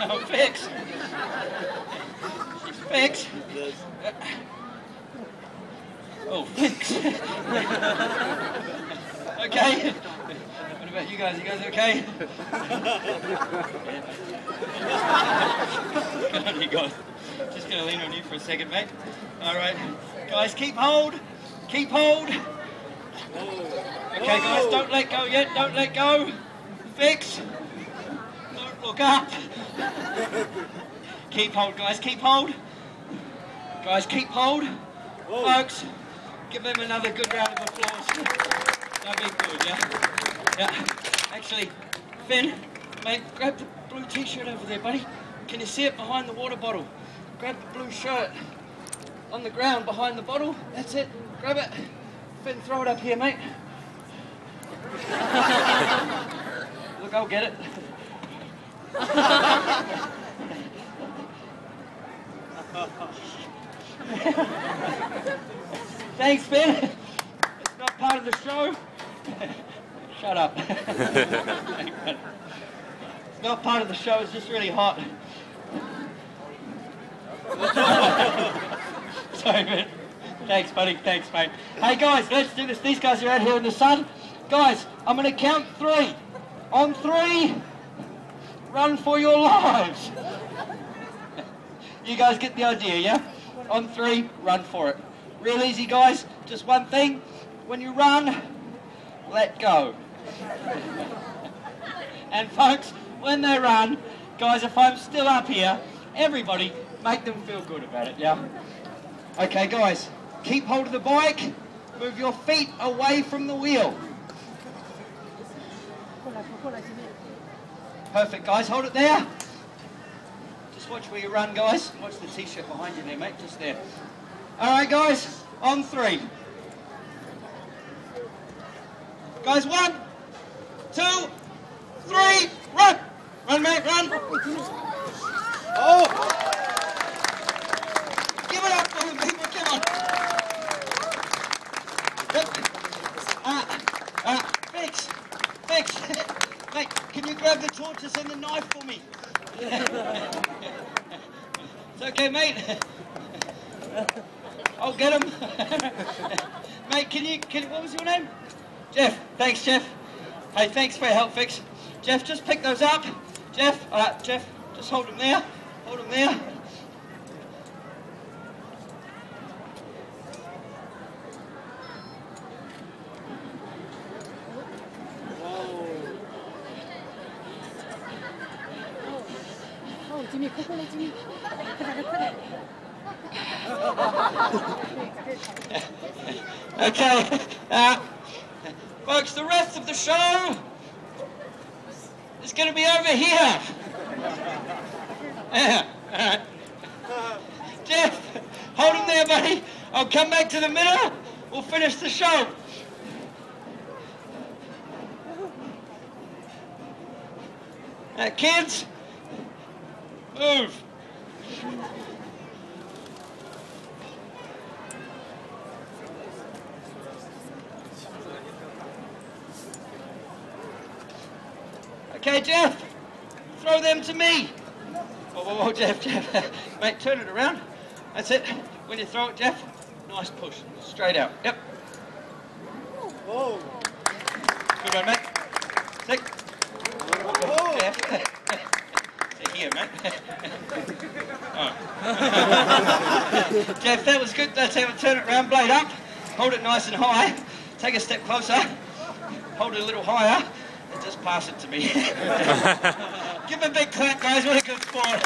oh, fix. Fix. Oh, fix. okay. What about you guys? You guys okay? On, you guys. Just gonna lean on you for a second, mate. All right, guys, keep hold. Keep hold. Okay, guys, don't let go yet. Don't let go. Fix. Don't look up. Keep hold, guys. Keep hold. Guys, keep hold. Folks, give them another good round of applause. That'd be good, yeah? Yeah. Actually, Finn, mate, grab the blue t-shirt over there, buddy. Can you see it behind the water bottle? Grab the blue shirt on the ground behind the bottle. That's it. Grab it. Finn, throw it up here, mate. Look, I'll get it. Thanks, Ben. It's not part of the show. Shut up. it's not part of the show, it's just really hot. Sorry, man. Thanks, buddy. Thanks, mate. Hey, guys, let's do this. These guys are out here in the sun. Guys, I'm going to count three. On three, run for your lives. You guys get the idea, yeah? On three, run for it. Real easy, guys. Just one thing. When you run, let go. and folks, when they run, guys, if I'm still up here, everybody make them feel good about it, yeah? Okay, guys, keep hold of the bike. Move your feet away from the wheel. Perfect, guys. Hold it there. Just watch where you run, guys. Watch the t-shirt behind you there, mate. Just there. All right, guys. On three. Guys, one, two, three, run! Run, mate, run! Oh! Give it up for them, people, come on! Ah, ah, fix, fix. Mate, can you grab the torches and the knife for me? it's okay, mate. I'll get them. mate, can you, can, what was your name? Jeff. Thanks, Jeff. Hey, thanks for your help, Fix. Jeff, just pick those up. Jeff, all right, Jeff, just hold them there. Hold them there. It's okay, uh, folks, the rest of the show is going to be over here. Yeah. Jeff, hold him there, buddy. I'll come back to the middle. We'll finish the show. Uh, kids, move. Okay, Jeff, throw them to me. Whoa, whoa, whoa, Jeff, Jeff. Mate, turn it around. That's it. When you throw it, Jeff, nice push. Straight out. Yep. Whoa. Good one, mate. Sick. Jeff. Here, mate. Oh. Jeff, that was good. That's how we turn it around. Blade up. Hold it nice and high. Take a step closer. Hold it a little higher. And just pass it to me. Give a big clap, guys. What a good sport.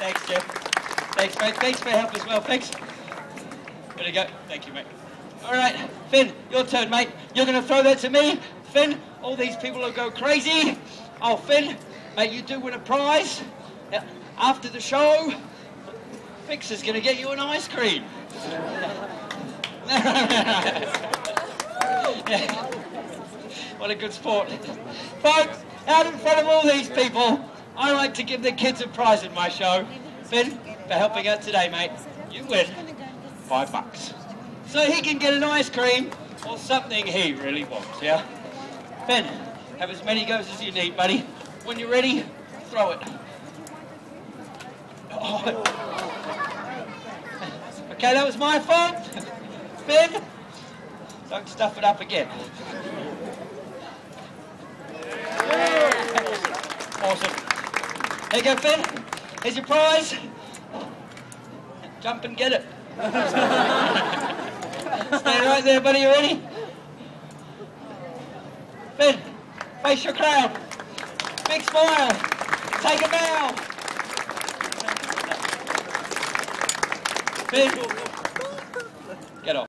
Thanks, Jeff. Thanks, mate. Thanks for your help as well. Thanks. There you go. Thank you, mate. All right, Finn, your turn, mate. You're going to throw that to me. Finn, all these people will go crazy. Oh, Finn, mate, you do win a prize. After the show, Fixer's going to get you an ice cream. what a good sport. Folks, out in front of all these people, I like to give the kids a prize in my show. Ben, for helping out today, mate, you win five bucks. So he can get an ice cream or something he really wants, yeah? Ben, have as many goes as you need, buddy. When you're ready, throw it. Oh. Okay, that was my fault. Ben, don't stuff it up again. Awesome. There you go, Finn. Here's your prize. Jump and get it. Stay right there, buddy. You ready? Finn, face your crowd. Big smile. Take a bow. Finn,